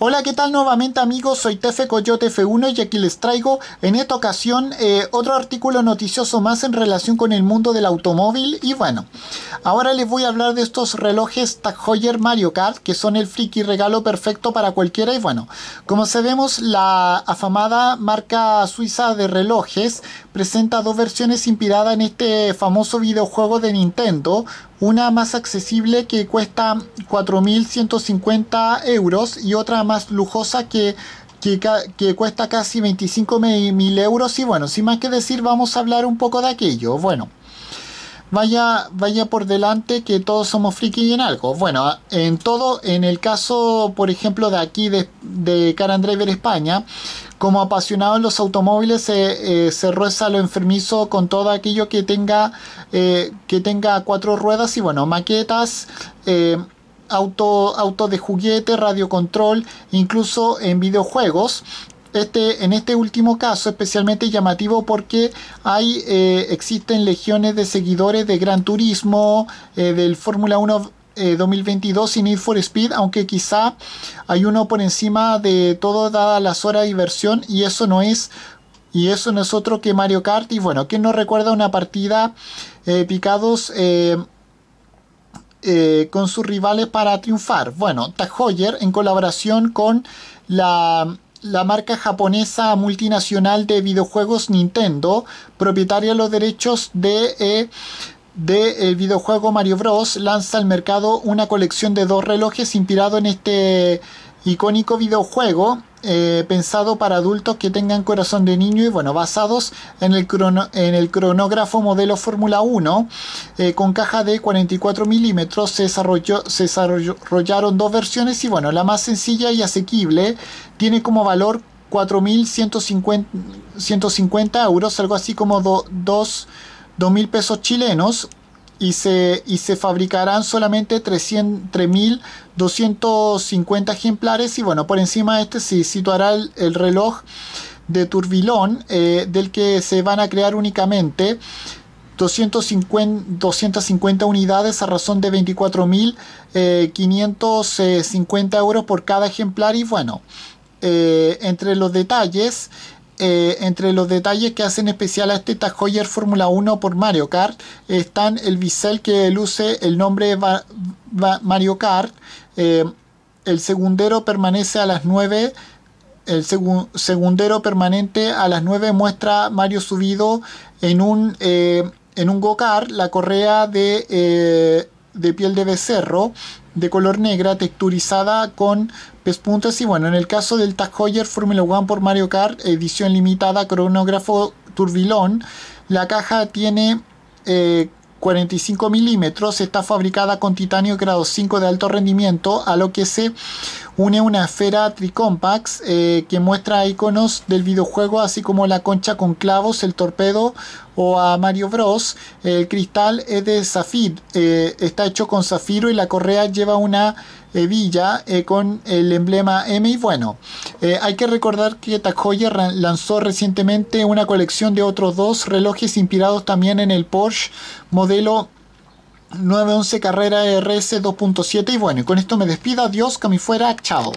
Hola, ¿qué tal nuevamente amigos? Soy Tefe Coyote F1 y aquí les traigo en esta ocasión eh, otro artículo noticioso más en relación con el mundo del automóvil y bueno, ahora les voy a hablar de estos relojes Tag Heuer Mario Kart que son el friki regalo perfecto para cualquiera y bueno, como sabemos la afamada marca suiza de relojes presenta dos versiones inspiradas en este famoso videojuego de Nintendo una más accesible que cuesta 4.150 euros y otra más lujosa que, que, cuesta casi 25.000 euros. Y bueno, sin más que decir, vamos a hablar un poco de aquello. Bueno. Vaya, vaya por delante que todos somos friki en algo. Bueno, en todo, en el caso, por ejemplo, de aquí de, de España, como apasionado en los automóviles se, eh, reza lo enfermizo con todo aquello que tenga, eh, que tenga cuatro ruedas y bueno, maquetas, eh, auto, auto de juguete, radiocontrol, incluso en videojuegos. Este, en este último caso especialmente llamativo porque hay, existen legiones de seguidores de Gran Turismo, del Fórmula 1 2022 y Need for Speed, aunque quizá hay uno por encima de todo dadas las horas de diversión y eso no es y eso no es otro que Mario Kart y bueno, ¿quién no recuerda una partida eh, picados eh, eh, con sus rivales para triunfar? Bueno, Tag en colaboración con la la marca japonesa multinacional de videojuegos Nintendo, propietaria de los derechos de del videojuego Mario Bros. lanza al mercado una colección de dos relojes inspirado en este icónico videojuego eh, pensado para adultos que tengan corazón de niño y bueno, basados en el, en el cronógrafo modelo Fórmula 1 eh, con caja de 44 milímetros se, desarrolló, se desarrollaron dos versiones y bueno, la más sencilla y asequible tiene como valor 4.150 euros, algo así como 2 2.000 pesos chilenos y se, y se fabricarán solamente 3.250 ejemplares. Y bueno, por encima de este se situará el, reloj de turbilón eh, del que se van a crear únicamente 250, 250 unidades a razón de 24.550 eh, euros por cada ejemplar. Y bueno, eh, entre los detalles eh, entre los detalles que hacen especial a este Tag Heuer Fórmula 1 por Mario Kart. Están el bisel que luce el nombre Mario Kart, eh, el segundero permanece a las 9 el segundero permanente a las 9 muestra Mario subido en un, eh, en un go-kart, la correa de, de piel de becerro de color negra texturizada con pespuntas. Y bueno, en el caso del Tag Formula One por Mario Kart edición limitada cronógrafo turbilón, la caja tiene 45 eh, milímetros, está fabricada con titanio grado 5 de alto rendimiento, a lo que se une una esfera Tricompax eh, que muestra iconos del videojuego, así como la concha con clavos, el torpedo o a Mario Bros. El cristal es de zafir, eh, está hecho con zafiro y la correa lleva una hebilla eh, con el emblema M. Y bueno, hay que recordar que Heuer lanzó recientemente una colección de otros dos relojes inspirados también en el Porsche modelo 911 Carrera RS 2.7 y bueno, con esto me despido, adiós, que me fuera, chao.